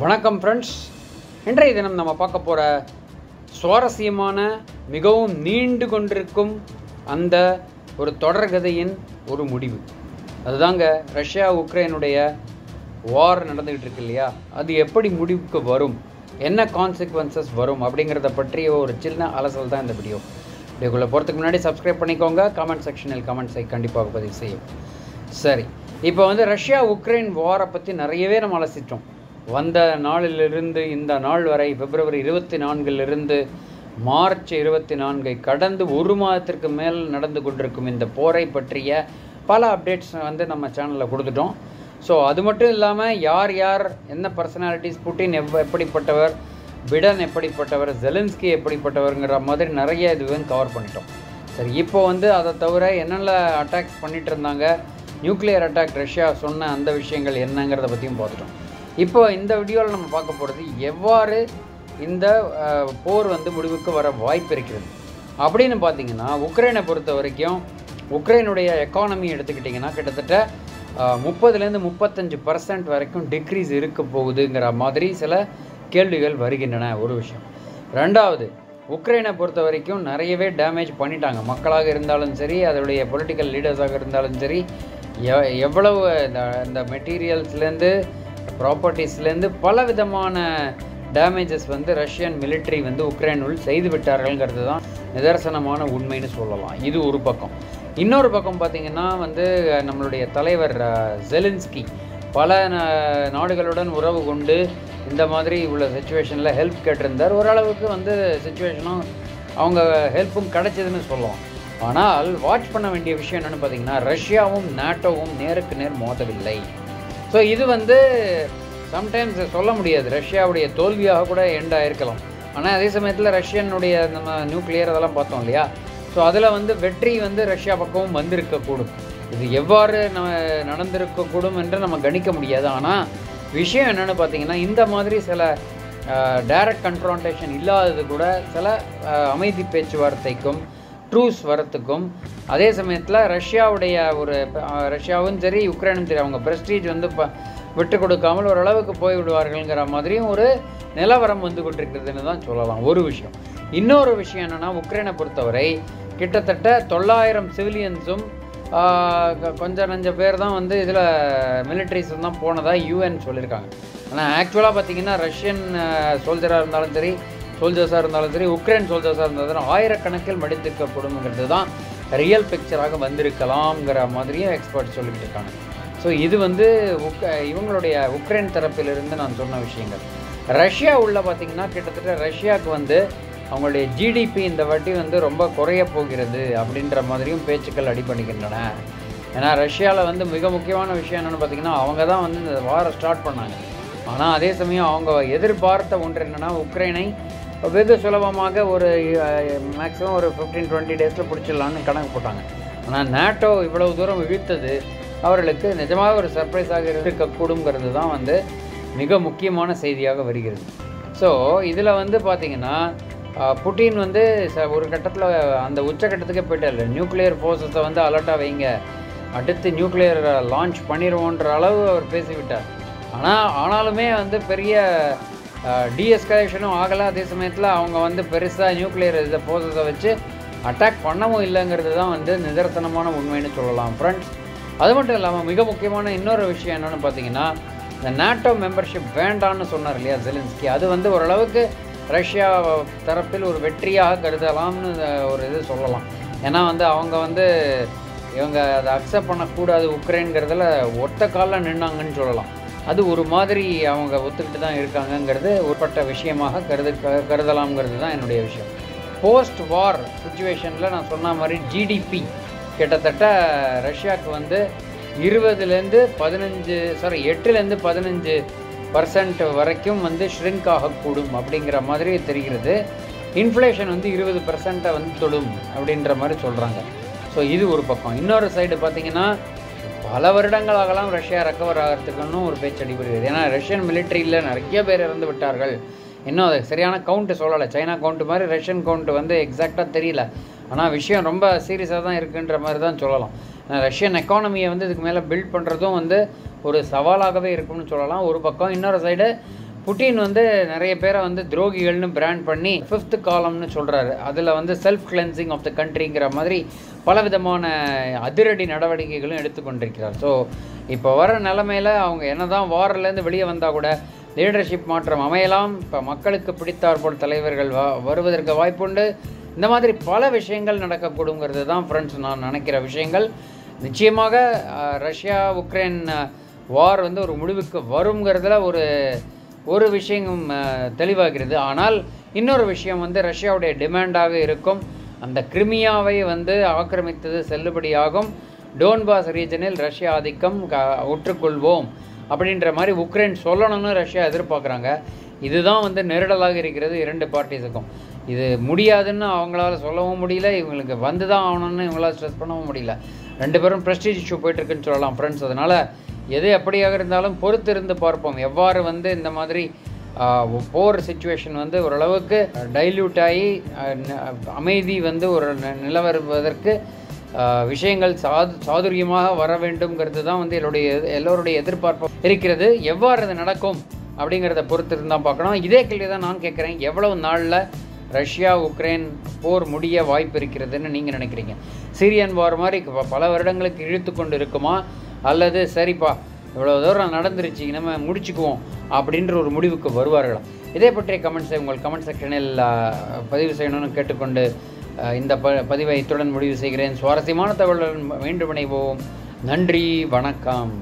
வணக்கம் ஃப்ரெண்ட்ஸ் இன்றைய தினம் நம்ம பார்க்க போகிற சுவாரஸ்யமான மிகவும் நீண்டு கொண்டிருக்கும் அந்த ஒரு தொடர்கதையின் ஒரு முடிவு. அதுதாங்க ரஷ்யா உக்ரைனுடைய வார் நடந்துக்கிட்டு இருக்கு இல்லையா? அது எப்படி முடிவுக்கு வரும்? என்ன கான்சிக்வன்சஸ் வரும்? அப்படிங்கிறத பற்றிய ஒரு சின்ன அலசல் தான் இந்த வீடியோ இதுக்குள்ளே போகிறதுக்கு முன்னாடி சப்ஸ்கிரைப் பண்ணிக்கோங்க. கமெண்ட் செக்ஷனில் கமெண்ட்ஸை கண்டிப்பாக பதிவு செய்யும் சரி இப்போ வந்து ரஷ்யா உக்ரைன் வாரை பற்றி நிறையவே நம்ம அலசிட்டோம். வந்த நாளிலிருந்து இந்த நாள் வரை பிப்ரவரி இருபத்தி நான்கிலிருந்து மார்ச் இருபத்தி நான்கை கடந்து ஒரு மாதத்திற்கு மேல் நடந்து கொண்டிருக்கும் இந்த போரை பற்றிய பல அப்டேட்ஸ் வந்து நம்ம சேனலில் கொடுத்துட்டோம். ஸோ அது மட்டும் இல்லாமல் யார் யார் என்ன பர்சனாலிட்டிஸ் புட்டின் எவ் எப்படிப்பட்டவர் பிடன் எப்படிப்பட்டவர் ஜெலின்ஸ்கி எப்படிப்பட்டவருங்கிற மாதிரி நிறைய இது வந்து கவர் பண்ணிட்டோம். சரி இப்போ வந்து அதை தவிர என்னென்ன அட்டாக்ஸ் பண்ணிட்டு இருந்தாங்க? நியூக்ளியர் அட்டாக் ரஷ்யா சொன்ன அந்த விஷயங்கள் என்னங்கிறத பற்றியும் பார்த்துட்டோம். இப்போ இந்த வீடியோவில் நம்ம பார்க்க போகிறது எவ்வாறு இந்த போர் வந்து முடிவுக்கு வர வாய்ப்பு இருக்கிறது. அப்படின்னு பார்த்தீங்கன்னா உக்ரைனை பொறுத்த வரைக்கும் உக்ரைனுடைய எக்கானமி எடுத்துக்கிட்டிங்கன்னா கிட்டத்தட்ட முப்பதுலேருந்து முப்பத்தஞ்சு பர்சன்ட் வரைக்கும் டிக்ரீஸ் இருக்க போகுதுங்கிற மாதிரி சில கேள்விகள் வருகின்றன ஒரு விஷயம். ரெண்டாவது உக்ரைனை பொறுத்த வரைக்கும் நிறையவே டேமேஜ் பண்ணிட்டாங்க. மக்களாக இருந்தாலும் சரி அதோடைய பொலிட்டிக்கல் லீடர்ஸாக இருந்தாலும் சரி எவ்வளவு இந்த இந்த மெட்டீரியல்ஸ்லேருந்து ப்ராப்பர்ட்டிஸ்லேருந்து பல விதமான டேமேஜஸ் வந்து ரஷ்யன் மிலிட்ரி வந்து உக்ரைனுள் செய்து விட்டார்கள்ங்கிறது தான் நிதர்சனமான உண்மைன்னு சொல்லலாம். இது ஒரு பக்கம். இன்னொரு பக்கம் பார்த்திங்கன்னா வந்து நம்மளுடைய தலைவர் ஜெலின்ஸ்கி பல நாடுகளுடன் உறவு கொண்டு இந்த மாதிரி உள்ள சுச்சுவேஷனில் ஹெல்ப் கேட்டிருந்தார். ஓரளவுக்கு வந்து சுச்சுவேஷனும் அவங்க ஹெல்ப்பும் கிடைச்சதுன்னு சொல்லலாம். ஆனால் வாட்ச் பண்ண வேண்டிய விஷயம் என்னென்னு பார்த்தீங்கன்னா ரஷ்யாவும் நாட்டோவும் நேருக்கு நேர் மோதவில்லை. ஸோ இது வந்து சம்டைம்ஸ் சொல்ல முடியாது. ரஷ்யாவுடைய தோல்வியாக கூட எண்ட் ஆகிருக்கலாம் ஆனால் அதே சமயத்தில் ரஷ்யனுடைய நம்ம நியூக்ளியர் அதெல்லாம் பார்த்தோம் இல்லையா? ஸோ அதில் வந்து வெற்றி வந்து ரஷ்யா பக்கமும் வந்திருக்கக்கூடும். இது எவ்வாறு நம்ம நடந்திருக்கக்கூடும் என்று நம்ம கணிக்க முடியாது. ஆனால் விஷயம் என்னென்னு பார்த்தீங்கன்னா இந்த மாதிரி சில டைரக்ட் கன்ஃபrontation இல்லாதது கூட சில அமைதி பேச்சுவார்த்தைக்கும் ட்ரூஸ் வரத்துக்கும் அதே சமயத்தில் ரஷ்யாவுடைய ஒரு ரஷ்யாவும் சரி யுக்ரைனும் சரி அவங்க பிரஸ்டீஜ் வந்து ப விட்டு கொடுக்காமல் ஓரளவுக்கு போய்விடுவார்கள்ங்கிற மாதிரியும் ஒரு நிலவரம் வந்து கொண்டிருக்கிறதுன்னு தான் சொல்லலாம். ஒரு விஷயம். இன்னொரு விஷயம் என்னென்னா உக்ரைனை பொறுத்தவரை கிட்டத்தட்ட தொள்ளாயிரம் சிவிலியன்ஸும் கொஞ்சம் நஞ்ச பேர் தான் வந்து இதில் மிலிட்ரிஸ் தான் போனதாக யூஎன் சொல்லியிருக்காங்க. ஆனால் ஆக்சுவலாக பார்த்தீங்கன்னா ரஷ்யன் சோல்ஜராக இருந்தாலும் சரி சோல்ஜர்ஸாக இருந்தாலும் சரி உக்ரைன் சோல்ஜர்ஸாக இருந்தாலும் ஆயிரக்கணக்கில் மடித்திருக்கப்படும்ங்கிறது தான் ரியல் பிக்சராக வந்திருக்கலாம்ங்கிற மாதிரியும் எக்ஸ்பர்ட் சொல்லிட்டு இருக்காங்க. ஸோ இது வந்து உக் இவங்களுடைய உக்ரைன் தரப்பிலிருந்து நான் சொன்ன விஷயங்கள். ரஷ்யா உள்ள பார்த்தீங்கன்னா கிட்டத்தட்ட ரஷ்யாவுக்கு வந்து அவங்களுடைய ஜிடிபி இந்த வாட்டி வந்து ரொம்ப குறைய போகிறது அப்படின்ற மாதிரியும் பேச்சுக்கள் அடிபணிக்கின்றன. ஏன்னா ரஷ்யாவில் வந்து மிக முக்கியமான விஷயம் என்னென்னு பார்த்தீங்கன்னா அவங்க தான் வந்து இந்த வாரம் ஸ்டார்ட் பண்ணாங்க. ஆனால் அதே சமயம் அவங்க எதிர்பார்த்த ஒன்று என்னென்னா உக்ரைனை வெகு சுலபமாக ஒரு மேக்ஸிமம் ஒரு ஃபிஃப்டீன் டுவெண்ட்டி டேஸில் பிடிச்சிடலான்னு கணக்கு போட்டாங்க. ஆனால் நேட்டோ இவ்வளவு தூரம் இழுத்தது அவர்களுக்கு நிஜமாக ஒரு சர்ப்ரைஸாக இருக்கக்கூடுங்கிறது தான் வந்து மிக முக்கியமான செய்தியாக வருகிறது. ஸோ இதில் வந்து பார்த்திங்கன்னா புட்டின் வந்து ச ஒரு கட்டத்தில் அந்த உச்சக்கட்டத்துக்கே போயிட்டார். நியூக்ளியர் ஃபோர்ஸஸை வந்து அலர்ட்டாக வைங்க. அடுத்து நியூக்ளியர் லான்ச் பண்ணிடுவோன்ற அளவு அவர் பேசிவிட்டார். ஆனால் ஆனாலுமே வந்து பெரிய டீஎஸ்கலேஷனும் ஆகலை. அதே சமயத்தில் அவங்க வந்து பெருசாக நியூக்ளியர் இதை போதத்தை வச்சு அட்டாக் பண்ணவும் இல்லைங்கிறது தான் வந்து நிதர்சனமான உண்மைன்னு சொல்லலாம் ஃப்ரெண்ட்ஸ் அது மட்டும் இல்லாமல் மிக முக்கியமான இன்னொரு விஷயம் என்னென்னு பார்த்தீங்கன்னா இந்த நாட்டோ மெம்பர்ஷிப் வேண்டான்னு சொன்னார் இல்லையா ஜெலின்ஸ்கி அது வந்து ஓரளவுக்கு ரஷ்யா தரப்பில் ஒரு வெற்றியாக கருதலாம்னு ஒரு இது சொல்லலாம். ஏன்னா வந்து அவங்க வந்து இவங்க அதை அக்செப்ட் பண்ணக்கூடாது உக்ரைன்கிறதுல ஒத்த காலில் நின்னாங்கன்னு சொல்லலாம். அது ஒரு மாதிரி அவங்க ஒத்துக்கிட்டு தான் இருக்காங்கங்கிறது உட்பட்ட விஷயமாக கருது க- கருதலாம்ங்கிறது தான் என்னுடைய விஷயம். போஸ்ட் வார் சுச்சுவேஷனில் நான் சொன்ன மாதிரி ஜிடிபி கிட்டத்தட்ட ரஷ்யாவுக்கு வந்து இருபதுலேருந்து பதினஞ்சு சாரி எட்டுலேருந்து பதினஞ்சு பர்சன்ட் வரைக்கும் வந்து ஷ்ரிங்க் ஆகக்கூடும் அப்படிங்கிற மாதிரி தெரிகிறது. இன்ஃப்ளேஷன் வந்து இருபது பர்சண்ட்டை வந்து தொடும் அப்படின்ற மாதிரி சொல்கிறாங்க ஸோ இது ஒரு பக்கம். இன்னொரு சைடு பார்த்திங்கன்னா பல வருடங்களாகலாம் ரஷ்யா ரெக்கவர் ஆகிறதுக்குன்னு ஒரு பேச்சு அடிபடுகிறது. ஏன்னா ரஷ்யன் மிலிட்ரியில் நிறைய பேர் இறந்து விட்டார்கள். இன்னும் அது சரியான கவுண்ட்டு சொல்லலை. சைனா கவுண்ட் மாதிரி ரஷ்யன் கவுண்ட் வந்து எக்ஸாக்டாக தெரியல. ஆனால் விஷயம் ரொம்ப சீரியஸாக தான் இருக்குன்ற மாதிரி தான் சொல்லலாம். ரஷ்யன் எக்கானமியை வந்து இதுக்கு மேலே பில்ட் பண்ணுறதும் வந்து ஒரு சவாலாகவே இருக்கும்னு சொல்லலாம். ஒரு பக்கம் இன்னொரு சைடு புட்டின் வந்து நிறைய பேரை வந்து துரோகிகள்னு பிராண்ட் பண்ணி ஃபிஃப்த் காலம்னு சொல்கிறாரு அதில் வந்து செல்ஃப் கிளென்சிங் ஆஃப் த கண்ட்ரிங்கிற மாதிரி பலவிதமான அதிரடி நடவடிக்கைகளும் எடுத்துக்கொண்டிருக்கிறார் ஸோ இப்போ வர நிலமையில் அவங்க என்னதான் வாரிலேருந்து வெளியே வந்தால் கூட லீடர்ஷிப் மாற்றம் அமையலாம். இப்போ மக்களுக்கு பிடித்தாற்போல் தலைவர்கள் வ வருவதற்கு வாய்ப்புண்டு. இந்த மாதிரி பல விஷயங்கள் நடக்கக்கூடுங்கிறது தான் ஃப்ரெண்ட்ஸ் நான் நினைக்கிற விஷயங்கள். நிச்சயமாக ரஷ்யா உக்ரைன் வார் வந்து ஒரு முடிவுக்கு வருங்கிறதுல ஒரு ஒரு விஷயம் தெளிவாகிறது. ஆனால் இன்னொரு விஷயம் வந்து ரஷ்யாவுடைய டிமாண்டாக இருக்கும். அந்த கிரிமியாவை வந்து ஆக்கிரமித்தது செல்லுபடியாகும். டோன்பாஸ் ரீஜனில் ரஷ்யா ஆதிக்கம் க- ஒற்றுக்கொள்வோம் அப்படின்ற மாதிரி உக்ரைன் சொல்லணும்னு ரஷ்யா எதிர்பார்க்குறாங்க. இதுதான் வந்து நெருடலாக இருக்கிறது இரண்டு பார்ட்டிஸுக்கும். இது முடியாதுன்னு அவங்களால சொல்லவும் முடியல இவங்களுக்கு வந்து தான் ஆகணும்னு இவங்களால் ஸ்ட்ரெஸ் பண்ணவும் முடியல. ரெண்டு பேரும் ப்ரெஸ்டீஜ் இஷ்யூ போயிட்டுருக்குன்னு சொல்லலாம் ஃப்ரெண்ட்ஸ் அதனால் எது எப்படியாக இருந்தாலும் பொறுத்து இருந்து பார்ப்போம். எவ்வாறு வந்து இந்த மாதிரி போர் சுச்சுவேஷன் வந்து ஓரளவுக்கு டைல்யூட் ஆகி அமைதி வந்து ஒரு நிலவருவதற்கு விஷயங்கள் சாது சாதுரியமாக வர வேண்டும்ங்கிறது தான் வந்து என்னுடைய எல்லோருடைய எதிர்பார்ப்பு இருக்கிறது. எவ்வாறு அது நடக்கும் அப்படிங்கிறத பொறுத்து இருந்தால் பார்க்கணும். இதே கேள்வி தான் நான் கேட்குறேன். எவ்வளவு நாளில் ரஷ்யா உக்ரைன் போர் முடிய வாய்ப்பு இருக்கிறதுன்னு நீங்கள் நினைக்கிறீங்க? சீரியன் வார் மாதிரி ப- பல வருடங்களுக்கு இழுத்து கொண்டு இருக்குமா அல்லது சரிப்பா இவ்வளோ தூரம் நடந்துருச்சு நம்ம முடிச்சுக்குவோம் அப்படின்ற ஒரு முடிவுக்கு வருவார்களா? இதே பற்றிய கமெண்ட்ஸை உங்கள் கமெண்ட் செக்ஷனில் பதிவு செய்யணும்னு கேட்டுக்கொண்டு இந்த ப பதிவை இத்துடன் முடிவு செய்கிறேன். சுவாரஸ்யமான தகவலுடன் மீண்டும் இணைவோம். நன்றி வணக்கம்.